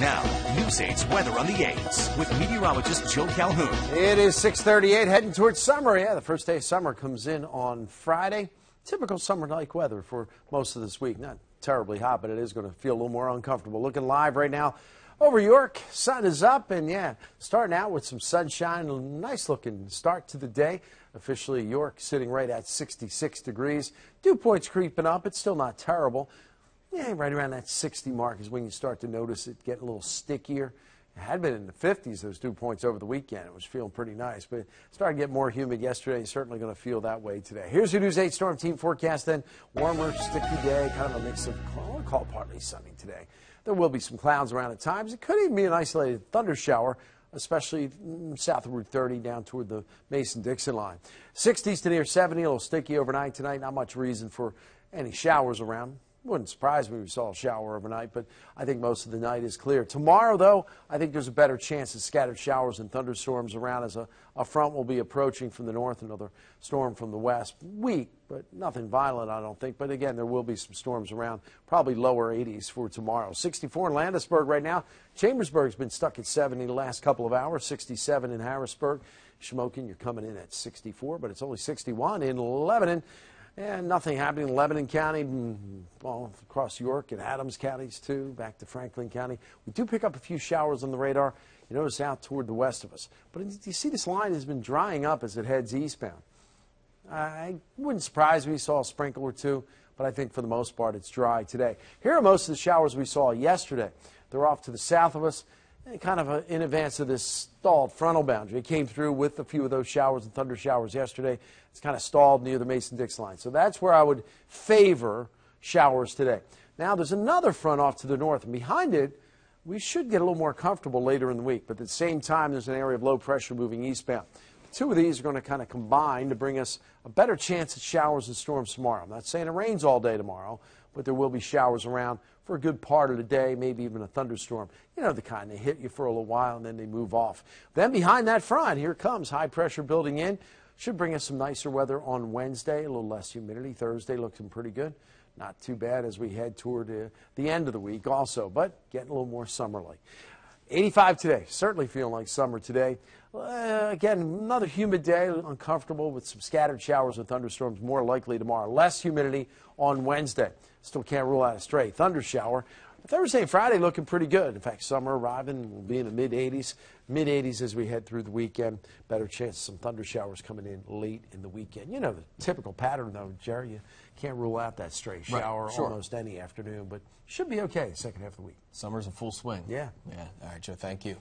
Now, News 8's weather on the 8s with meteorologist Joe Calhoun. It is 638 heading towards summer. Yeah, the first day of summer comes in on Friday. Typical summer-like weather for most of this week. Not terribly hot, but it is going to feel a little more uncomfortable. Looking live right now over York, sun is up and yeah, starting out with some sunshine. Nice looking start to the day. Officially, York sitting right at 66 degrees. Dew points creeping up. It's still not terrible. Yeah, right around that 60 mark is when you start to notice it getting a little stickier. It had been in the 50s, those dew points over the weekend. It was feeling pretty nice, but it started to get more humid yesterday. It's Certainly going to feel that way today. Here's your News 8 Storm Team forecast then. Warmer, sticky day, kind of a mix of, I'll call partly sunny today. There will be some clouds around at times. It could even be an isolated thunder shower especially mm, south of Route 30 down toward the Mason-Dixon line. 60s to near 70, a little sticky overnight tonight. Not much reason for any showers around. Wouldn't surprise me if we saw a shower overnight, but I think most of the night is clear. Tomorrow, though, I think there's a better chance of scattered showers and thunderstorms around as a, a front will be approaching from the north, another storm from the west. Weak, but nothing violent, I don't think. But again, there will be some storms around, probably lower 80s for tomorrow. 64 in Landisburg right now. Chambersburg's been stuck at 70 the last couple of hours, 67 in Harrisburg. Shamokin, you're coming in at 64, but it's only 61 in Lebanon. And nothing happening in Lebanon County, mm, well, across York and Adams counties too, back to Franklin County. We do pick up a few showers on the radar. You notice out toward the west of us. But you see this line has been drying up as it heads eastbound. I wouldn't surprise me we saw a sprinkle or two, but I think for the most part it's dry today. Here are most of the showers we saw yesterday. They're off to the south of us kind of in advance of this stalled frontal boundary. It came through with a few of those showers and thunder showers yesterday. It's kind of stalled near the Mason-Dixon line. So that's where I would favor showers today. Now there's another front off to the north, and behind it, we should get a little more comfortable later in the week. But at the same time, there's an area of low pressure moving eastbound. Two of these are going to kind of combine to bring us a better chance at showers and storms tomorrow. I'm not saying it rains all day tomorrow, but there will be showers around for a good part of the day, maybe even a thunderstorm. You know, the kind they hit you for a little while and then they move off. Then behind that front, here comes high pressure building in. Should bring us some nicer weather on Wednesday, a little less humidity. Thursday looking pretty good. Not too bad as we head toward uh, the end of the week also, but getting a little more summerly. 85 today. Certainly feeling like summer today. Uh, again, another humid day, uncomfortable with some scattered showers and thunderstorms more likely tomorrow. Less humidity on Wednesday. Still can't rule out a stray thunder shower. Thursday and Friday looking pretty good. In fact, summer arriving will be in the mid 80s, mid 80s as we head through the weekend. Better chance of some thunder showers coming in late in the weekend. You know the typical pattern though, Jerry. You can't rule out that stray shower right, sure. almost any afternoon, but should be okay second half of the week. Summer's in full swing. Yeah. Yeah. All right, Joe. Thank you.